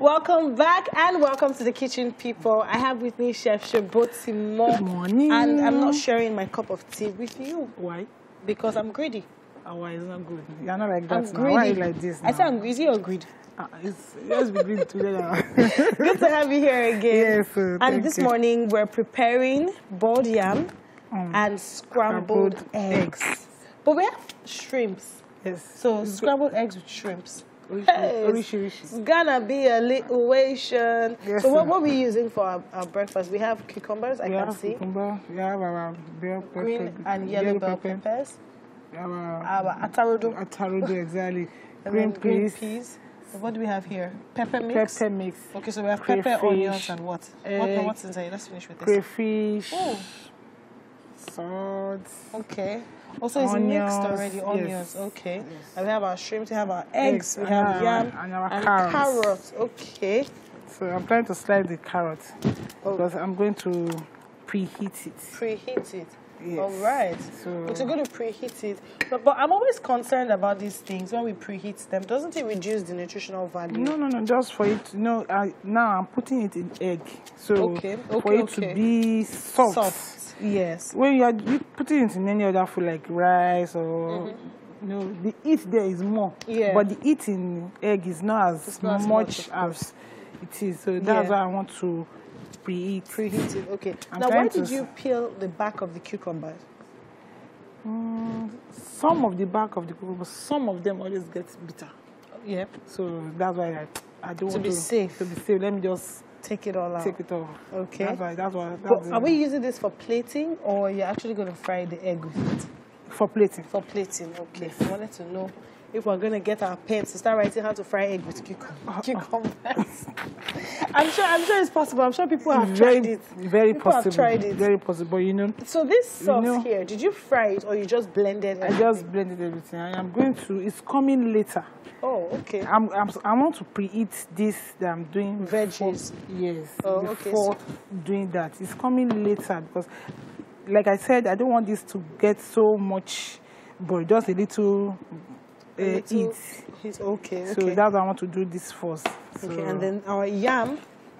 Welcome back and welcome to the kitchen, people. I have with me Chef Sebiotimo. Good morning. And I'm not sharing my cup of tea with you Why? because I'm greedy. Oh, why it's not good? You're not like that I'm now. greedy. Why are you like this now? I say I'm greedy or greedy. Uh, it's, let's be greedy together. Good to have you here again. Yes, uh, and this you. morning we're preparing boiled yam and scrambled, Scrambled eggs. But we have shrimps. yes. So scrambled eggs with shrimps. It's gonna be a situation. Yes, so what, what are we using for our, our breakfast? We have cucumbers, I We can see. cucumber, we have our bell pepper, Green and yellow, bell peppers. our Our atarodo. atarudo, exactly. Green green peas, peas. What do we have here? Pepper mix. pepper mix, Okay, so we have pepper, onions, and what? what what's inside? Let's finish with this. crayfish, Oh, okay. Also, it's mixed Onions, already. yes. Onions, okay. Yes. And we have our shrimps, we have our eggs, Eggs, we have our- yam, and our and carrots. carrots. Okay. So I'm trying to slice the carrot Oh. because I'm going to preheat it. Preheat it. Yes. All right. So- So we're going to preheat it. But, but I'm always concerned about these things when we preheat them. Doesn't it reduce the nutritional value? No, no, no, just for it. No, I, now I'm putting it in egg. So Okay, for okay, it okay. to be soft. Soft. Yes. When you are you putting it in any other food like rice or you know, the heat there is more. Mm-hmm. Yeah. But the heat in egg is not as It's not as much much, of as it is. So that's Yeah. why I want to preheat. Preheat. Okay. I'm now, why to did you peel the back of the cucumber? Mm, some of the back of the cucumber, some of them always get bitter. Yeah. So that's why I, I don't To want be to safe. To be safe, let me just Take it all out. take it off. Okay. That's why. That's why. That's But are we using this for plating or you're actually going to fry the egg with it? for plating? For plating, okay. I wanted to know if we're going to get our pens to start writing how to fry egg with cucum- uh, uh. cucumbers. I'm sure. I'm sure it's possible. I'm sure people have very, tried it. very People have possible. tried it. Very possible. You know, So this sauce know- here, did you fry it or you just blended I it? just blended everything. I am going to. It's coming later. Oh, okay. I'm, I'm, I want to preheat this that I'm doing. before- Veggies. Yes. Oh, okay, before doing that, it's coming later because, like I said, I don't want this to get so much, but just a little. Uh, heat. It's okay. So okay. that's why I want to do this first. So okay. And then our yam,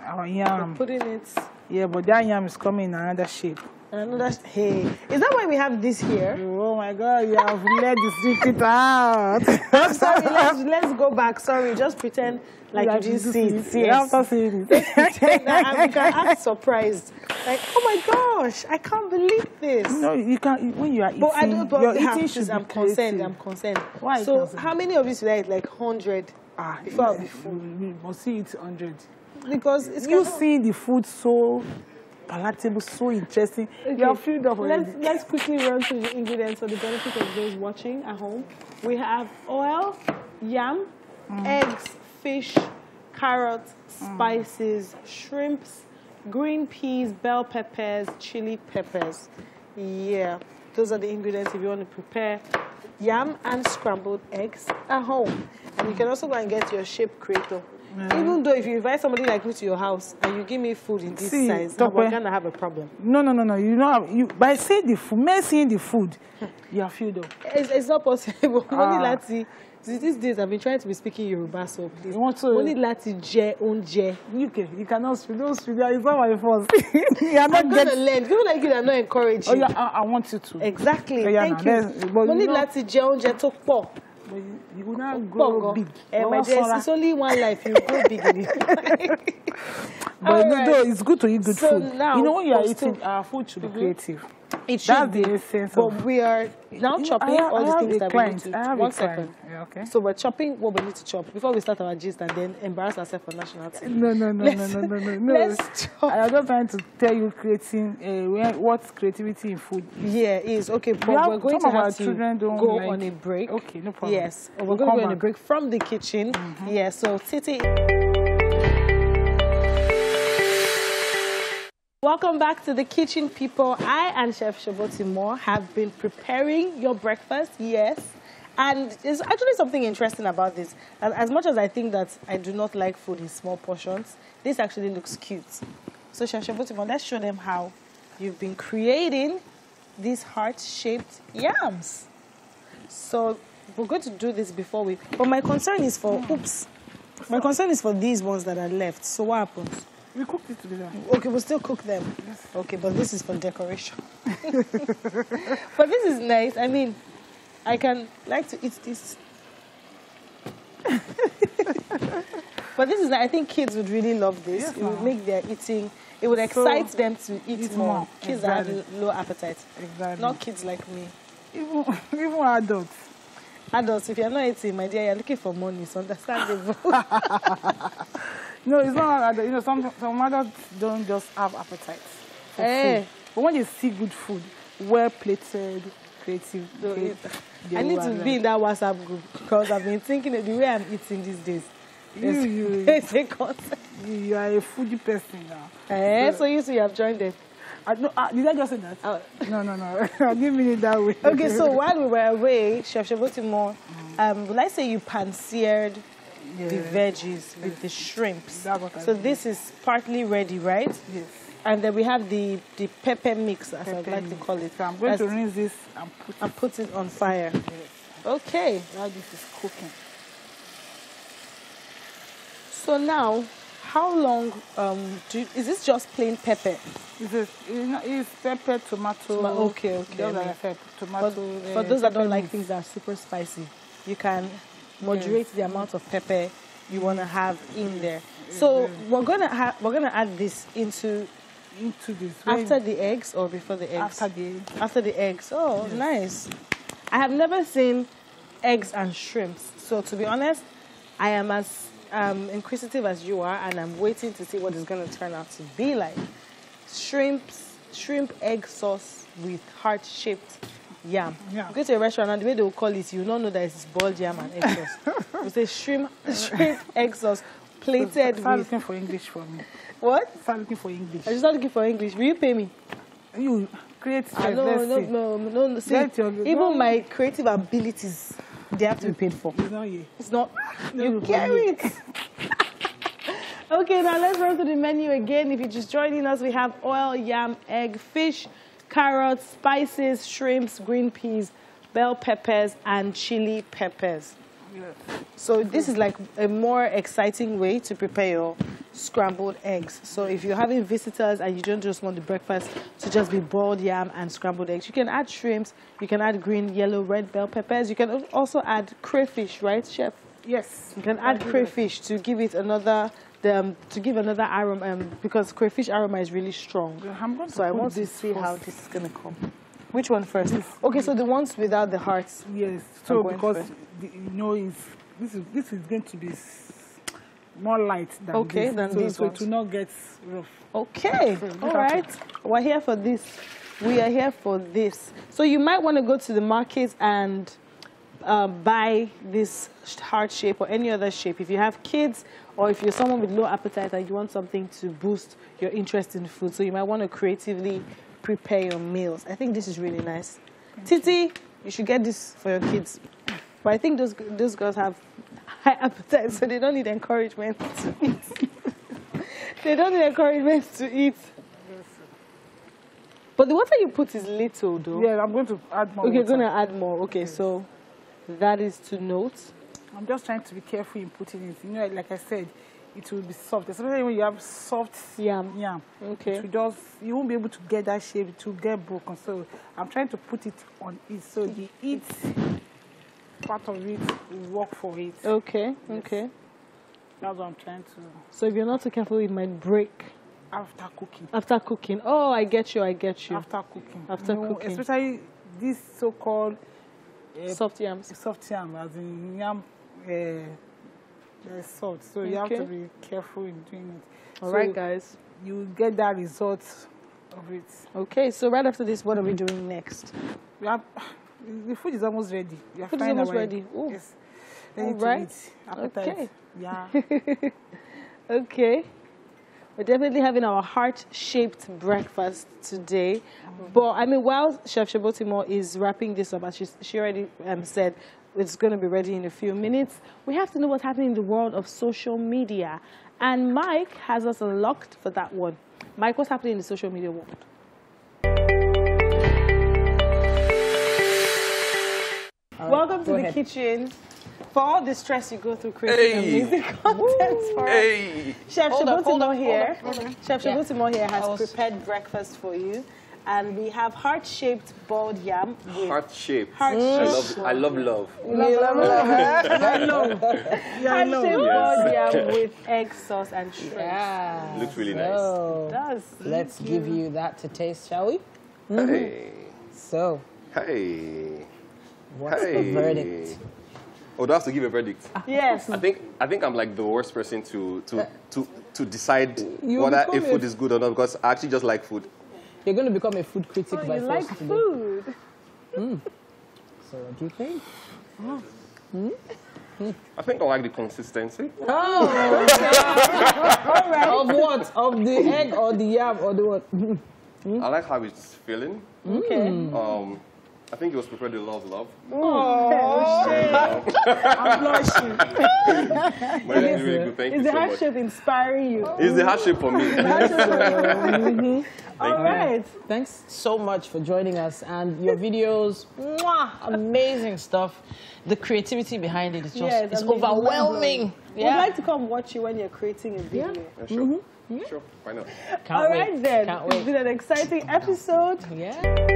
our we're yam. putting it. Yeah, but that yam is coming in another shape. Another. Hey, is that why we have this here? Oh my God, you have let the secret out. I'm sorry. Let's let's go back. Sorry, just pretend like you didn't see it. You Yes. to see it. Pretend that I'm, surprised. Like, oh my gosh, I can't believe this. No, you can't. When you are eating, but I don't. But your eating should I'm concerned. I'm concerned. Why So, concerned? how many of you should I eat? Like hundred? Ah, Before full. We must see it hundred. Because it's You of- see the food so palatable, so interesting. You are filled up Let's, already. let's quickly run through the ingredients for the benefit of those watching at home. We have oil, yam, Mm. eggs, fish, carrots, spices, shrimps, green peas, bell peppers, chili peppers. Yeah, those are the ingredients if you want to prepare yam and scrambled eggs at home. And you can also go and get your shape creator. Even though if you invite somebody like me to your house and you give me food in this See, size, Tope. we're gonna have a problem. No, no, no, no. You know, you by saying the food, by seeing the food, you are filled up. It's, it's not possible. Ah. láti see, these days I've been trying to be speaking Yoruba, so please. You want to- ní láti jẹ oúnjẹ. You can, you cannot speak. Don't speak. It's not my fault. you are not I'm gonna getting. learn. People like you are not encouraging. Oh yeah, I, I want you to. Exactly. Yeah, Thank now, you. know- láti jẹ oúnjẹ tó pọ̀. You, will Pọ̀ grow big. You my dear, it's only one life. You grow big in it. But know, right. though, it's good to eat good So food. now, you know, when you are eating, our food should be creative. It should That's be. the essence But we are now chopping have- all I the things that we need to. I have One second. Yeah, okay. So we're chopping what we need to chop before we start our gist and then embarrass ourselves for national team. No, no, no, no, Let's- no, no, no, no. let's chop. I am not trying to tell you creating uh, what's creativity in food. Yeah, it is okay. But We have- we're going to have to children don't go like- on a break. Okay, no problem. Yes, we're We'll going to go on a break from the kitchen. Yeah, so Titi. Welcome back to the kitchen, people. I and Chef Sebiotimo have been preparing your breakfast, yes. And there's actually something interesting about this. As, much as I think that I do not like food in small portions, this actually looks cute. So, Chef Sebiotimo, let's show them how you've been creating these heart-shaped yams. So we're going to do this before we. But my concern is for oops. My concern is for these ones that are left. So what happens? We cooked it together. Okay, we'll still cook them. Okay, but this is for decoration. but this is nice. I mean, I can like to eat this. but this is, I think kids would really love this. Yes, it would make their eating, it would excite them to eat, eat more. more, Kids that have exactly. low appetite. Exactly. Not kids like me. even even adults. Adults, if you're not eating, my dear, you're looking for money. It's understandable. No, it's not adult. You know, some some adults don't just have appetite for Eh. food. But when they see good food, well plated, creative, So it- I need to like- be in that WhatsApp group because I've been thinking of the way I'm eating these days. You, you, there's a concept. you, you are a foodie person now. Eh, so you see, you have joined them. I, no, uh, did I just say that? Oh. No, no, no. I didn't mean it that way. Okay, so while we were away, Chef Sebiotimo, um, will I say you pan-seared the veggies with the shrimps? That's So this is partly ready, right? Yes. And then we have the, the pepper mix, as I'd Pepper like to call it. So I'm going to rinse this and put it. and put it on fire. Yes. Okay. While this is cooking. So now, how long um, do you, is this just plain pepper? This is not, it's pepper, tomato. Toma- okay, okay, Just I like I mean, said, For, tomato. for uh, those that don't like things that are super spicy, you can moderate the amount of pepper you want to have in there. So we're gonna ha- we're gonna add this into into this after the eggs or before the eggs. after the After the eggs. Oh, nice. I have never seen eggs and shrimps. So to be honest, I am as um, inquisitive as you are, and I'm waiting to see what it's going to turn out to be like. Shrimps, shrimp egg sauce with heart-shaped yam. Yeah. You go to a restaurant and the way they will call it, you will not know that it's boiled yam and egg sauce. we say shrimp, shrimp egg sauce plated Start with looking for English for me. what? Start looking for English. I'm just not looking for English. Will you pay me? You create Ah, no, no, no, no, no. See, your- even no. my creative abilities, they have to be paid for. It's not you. It's not. No, You no. it. okay, now let's run to the menu again. If you're just joining us, we have oil, yam, egg, fish, carrots, spices, shrimps, green peas, bell peppers, and chili peppers. So this is like a more exciting way to prepare your scrambled eggs. So if you're having visitors and you don't just want the breakfast to just be boiled yam and scrambled eggs, you can add shrimps, you can add green, yellow, red bell peppers. You can also add crayfish, right, chef? Yes. You can add crayfish to give it another the, um, to give another aroma um, because crayfish aroma is really strong. I'm going to So I want to this see how this is gonna come. Which one first? Okay, so the ones without the hearts. Yes. So because the, you know it's, this is this is going to be more light than Okay, this. than so, these so ones. it will not get rough. Okay, all at. We're here for this. We are here for this. So you might want to go to the market and uh, buy this heart shape or any other shape. If you have kids or if you're someone with low appetite and you want something to boost your interest in food, so you might want to creatively prepare your meals. I think this is really nice. Titi, you should get this for your kids. But I think those those girls have high appetite, so they don't need encouragement to eat. they don't need encouragement to eat. But the water you put is little, though. Yeah, I'm going to add more. Okay, you're water. gonna add more. Okay, so that is to note. I'm just trying to be careful in putting it. You know, like I said, it will be soft, especially when you have soft Yam. yam. Okay. It will just you won't be able to get that shape. It will get broken. So I'm trying to put it on it so the eat part of it will work for it. Okay. Okay. That's what I'm trying to. So if you're not so careful, it might break After cooking. after cooking. Oh, I get you. I get you. After cooking. After You know, cooking. Especially this so-called uh, Soft yams. soft yam, as in yam uh, salt. So you have to be careful in doing it. All so right, guys. You get that result of it. Okay. So right after this, what are we doing next? We have, the food is almost ready. We are Food is almost ready. Ooh. Yes. Ready All right. Okay. Yeah. Okay. We're definitely having our heart-shaped breakfast today. But I mean, while Chef Sebiotimo is wrapping this up, as she, she already um, said, it's going to be ready in a few minutes. We have to know what's happening in the world of social media. And Mike has us unlocked for that one. Mike, what's happening in the social media world? Welcome to the ahead. kitchen. For for all the stress you go through creating Hey. amazing content for us. Hey. Chef Hold up, hold up, here. hold up, hold Chef Yeah. Sebiotimo here has was- prepared breakfast for you. And we have heart-shaped boiled yam with Heart shaped. Heart I shaped. love I love love. heart-shaped boiled yam with egg sauce and shrimp. Yeah. Looks really nice. So, Does. let's give you that to taste, shall we? Hey. So, Hey. what's Hey. the verdict? Oh, do I have to give a verdict? Ah. Yes. I think I think I'm like the worst person to to uh, to, to decide You whether become if food a- is good or not because I actually just like food. You're going to become a food critic Oh, by you force like today. food. Hmm. So, what do you think? Ah. Hmm? Hmm. I think I like the consistency. Oh, okay. All right. Of what? Of the egg or the yam or the what? I like how it's feeling. Okay. Um, I think it was prepared with Love lot of love. Oh, I'm blushing. But it's really good. Thank Is you the so heart much. shape inspiring you? It's the heart shape for me. Mm-hmm. All right. Thanks so much for joining us and your videos. Mwah, amazing stuff. The creativity behind it is just Yes, it's amazing. overwhelming. We'd like to come watch you when you're creating a video. Yeah, sure. Mm-hmm. Sure. Why not? Can't All wait. right then. Can't It's wait. been an exciting episode. Yeah.